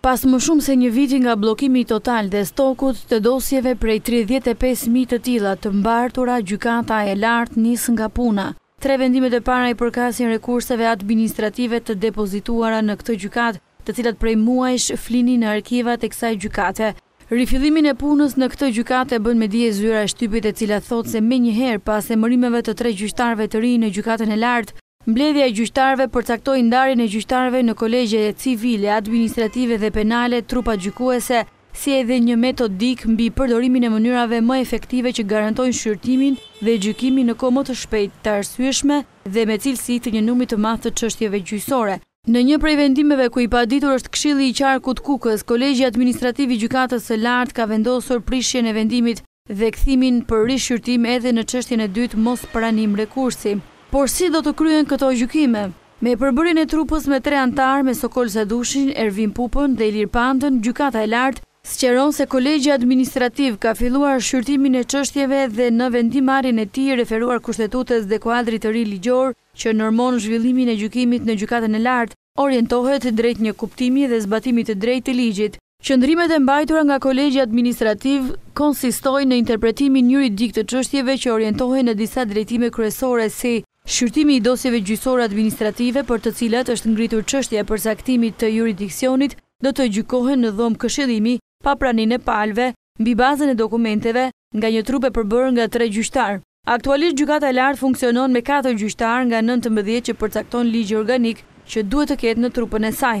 Pas më shumë se një viti nga bllokimi total dhe stokut të dosjeve prej tridhjetë e pesë mijë të tilla të mbartura Gjykata e Lartë nis nga puna. Tre vendimet e para i përkasin rekurseve administrative të depozituara në këtë gjykatë, të cilat prej muajsh flinin në arkivat e kësaj gjykate. Rifillimin e punës në këtë gjykatë e bën me dije zyra e shtypit e cila thotë se menjëherë pas emërimeve të tre gjyqtarëve të rinj në Gjykatën e Lartë, Mbledhja e gjyqtarëve përcaktoi ndarjen e gjyqtarëve në kolegje civile, administrative dhe penale, trupat gjykuese, si edhe një metodikë mbi përdorimin e mënyrave më efektive që garantojnë shqyrtimin dhe gjykimin në kohë më të shpejtë, të arsyeshme dhe me cilësi të një numri të madh të çështjeve gjyqësore. Në një prej vendimeve ku i paditur është Këshilli i Qarkut Kukës, Kolegji Administrativ i Gjykatës së Lartë ka vendosur prishjen e vendimit dhe kthimin për rishqyrtim edhe në çështjen e dytë mospranim rekursi. Por si do të kryhen këto gjykime? Me përbërjen e trupës me tre anëtarë me Sokol Sadushin, Ervin Pupën dhe Ilir Pandën Gjykata e Lartë sqaron se Kolegji Administrativ ka filluar shqyrtimin e çështjeve dhe në vendimmarrjen e tij referuar Kushtetutës dhe kuadrit të ri ligjor që normon zhvillimin e gjykimit në Gjykatën e Lartë, orientohet drejt një kuptimi dhe zbatimi të drejtë të ligjit. Qëndrimet e mbajtura nga Kolegji Administrativ konsistojnë në interpretimin juridik të çështjeve që orientohen në disa drejtime kryesore si. Shqyrtimi i dosjeve gjyqësore administrative për të cilat është ngritur çështja e përcaktimit të juridiksionit do të gjykohen në dhomë këshillimi pa praninë e palëve, mbi bazën e dokumenteve nga një trupë e përbërë nga tre gjyqtarë. Aktualisht Gjykata e Lartë funksionon me katër gjyqtarë nga nëntëmbëdhjetë që përcakton ligji organik që duhet të ketë në trupën e saj.